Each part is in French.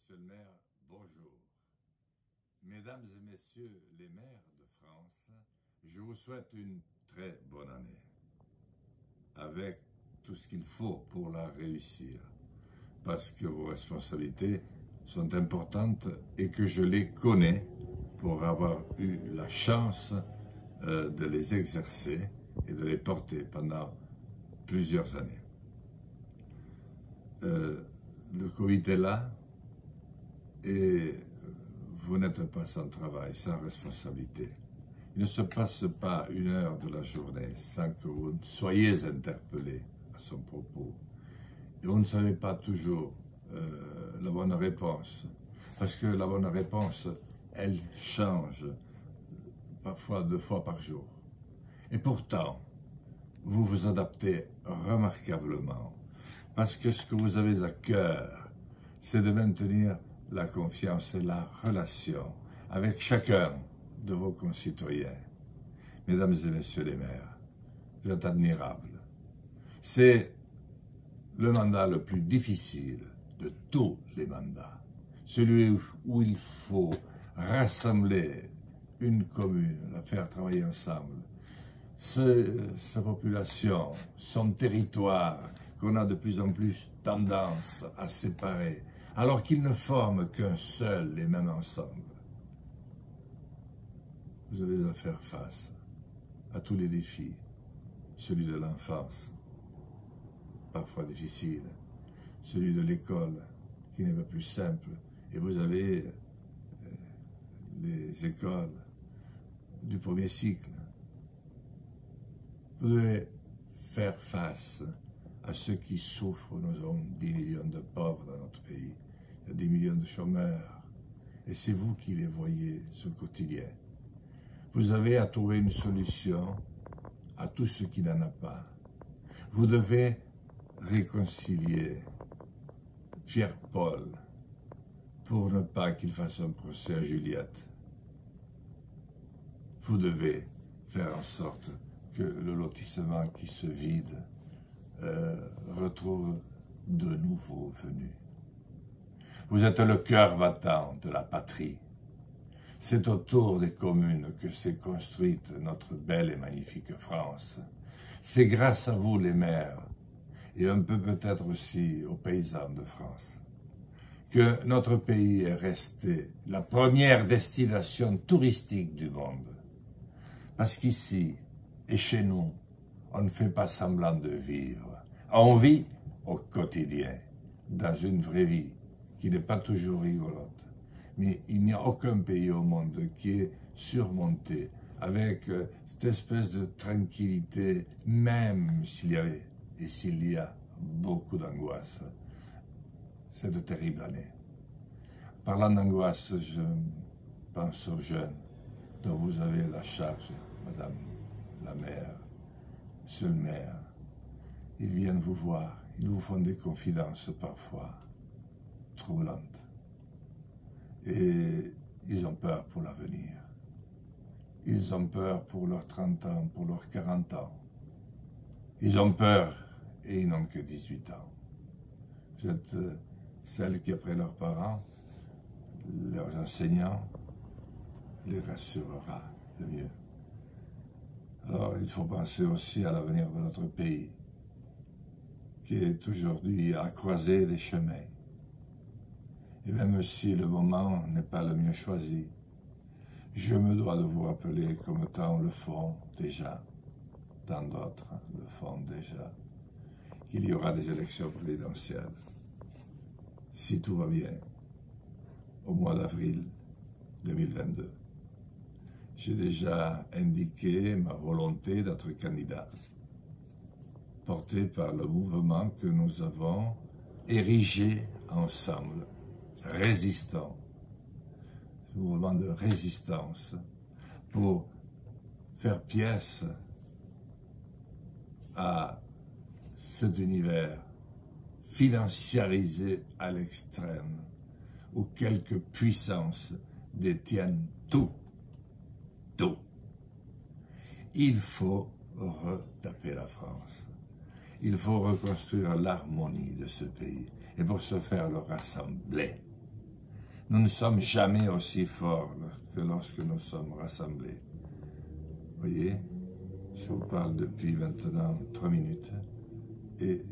Monsieur le maire, bonjour. Mesdames et messieurs les maires de France, je vous souhaite une très bonne année, avec tout ce qu'il faut pour la réussir, parce que vos responsabilités sont importantes et que je les connais pour avoir eu la chance euh, de les exercer et de les porter pendant plusieurs années. Euh, le Covid est là, et vous n'êtes pas sans travail, sans responsabilité. Il ne se passe pas une heure de la journée sans que vous soyez interpellé à son propos. Et vous ne savez pas toujours euh, la bonne réponse. Parce que la bonne réponse, elle change parfois deux fois par jour. Et pourtant, vous vous adaptez remarquablement. Parce que ce que vous avez à cœur, c'est de maintenir la confiance et la relation avec chacun de vos concitoyens. Mesdames et messieurs les maires, vous êtes admirables. C'est le mandat le plus difficile de tous les mandats. Celui où il faut rassembler une commune, la faire travailler ensemble. sa population, son territoire, qu'on a de plus en plus tendance à séparer, alors qu'ils ne forment qu'un seul et même ensemble. Vous avez à faire face à tous les défis, celui de l'enfance, parfois difficile, celui de l'école, qui n'est pas plus simple, et vous avez euh, les écoles du premier cycle. Vous devez faire face à ceux qui souffrent. Nous avons 10 millions de pauvres dans notre pays. Il y a des millions de chômeurs. Et c'est vous qui les voyez, ce quotidien. Vous avez à trouver une solution à tout ce qui n'en a pas. Vous devez réconcilier Pierre-Paul pour ne pas qu'il fasse un procès à Juliette. Vous devez faire en sorte que le lotissement qui se vide euh, retrouve de nouveaux venus. Vous êtes le cœur battant de la patrie. C'est autour des communes que s'est construite notre belle et magnifique France. C'est grâce à vous, les maires, et un peu peut-être aussi aux paysans de France, que notre pays est resté la première destination touristique du monde. Parce qu'ici, et chez nous, on ne fait pas semblant de vivre. On vit au quotidien, dans une vraie vie, qui n'est pas toujours rigolote. Mais il n'y a aucun pays au monde qui est surmonté avec euh, cette espèce de tranquillité, même s'il y avait et s'il y a beaucoup d'angoisse. C'est de terribles années. Parlant d'angoisse, je pense aux jeunes dont vous avez la charge, Madame la mère, Monsieur le maire, ils viennent vous voir, ils vous font des confidences parfois troublantes. Et ils ont peur pour l'avenir. Ils ont peur pour leurs 30 ans, pour leurs 40 ans. Ils ont peur et ils n'ont que 18 ans. Vous êtes euh, celle qui, après leurs parents, leurs enseignants, les rassurera le mieux. Alors, il faut penser aussi à l'avenir de notre pays qui est aujourd'hui à croiser les chemins. Et même si le moment n'est pas le mieux choisi, je me dois de vous rappeler, comme tant le font déjà, tant d'autres le font déjà, qu'il y aura des élections présidentielles, si tout va bien, au mois d'avril 2022. J'ai déjà indiqué ma volonté d'être candidat porté par le mouvement que nous avons érigé ensemble, résistant, mouvement de résistance, pour faire pièce à cet univers financiarisé à l'extrême, où quelques puissances détiennent tout, tout. Il faut retaper la France. Il faut reconstruire l'harmonie de ce pays et pour ce faire le rassembler. Nous ne sommes jamais aussi forts que lorsque nous sommes rassemblés. Voyez, je vous parle depuis maintenant trois minutes et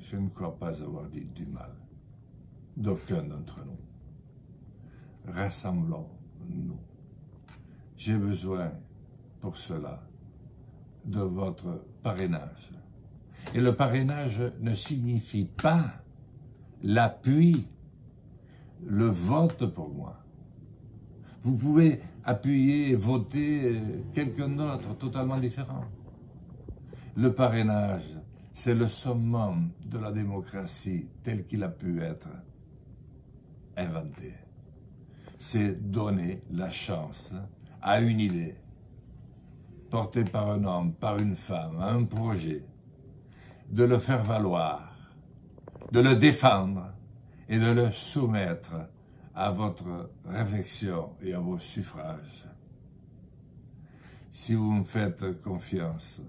je ne crois pas avoir dit du mal d'aucun d'entre nous. Rassemblons-nous. J'ai besoin pour cela de votre parrainage. Et le parrainage ne signifie pas l'appui le vote pour moi. Vous pouvez appuyer voter quelqu'un d'autre totalement différent. Le parrainage, c'est le summum de la démocratie tel qu'il a pu être inventé. C'est donner la chance à une idée, portée par un homme, par une femme, à un projet, de le faire valoir, de le défendre, et de le soumettre à votre réflexion et à vos suffrages. Si vous me faites confiance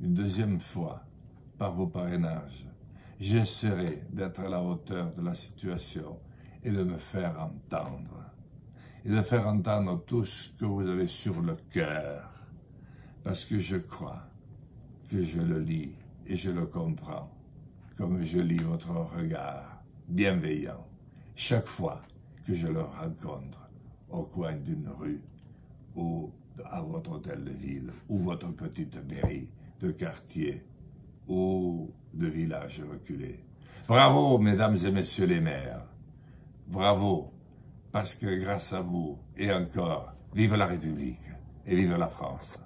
une deuxième fois par vos parrainages, j'essaierai d'être à la hauteur de la situation et de me faire entendre. Et de faire entendre tout ce que vous avez sur le cœur. Parce que je crois que je le lis et je le comprends, comme je lis votre regard bienveillant chaque fois que je le rencontre au coin d'une rue ou à votre hôtel de ville ou votre petite mairie de quartier ou de village reculé. Bravo, mesdames et messieurs les maires. Bravo, parce que grâce à vous, et encore, vive la République et vive la France.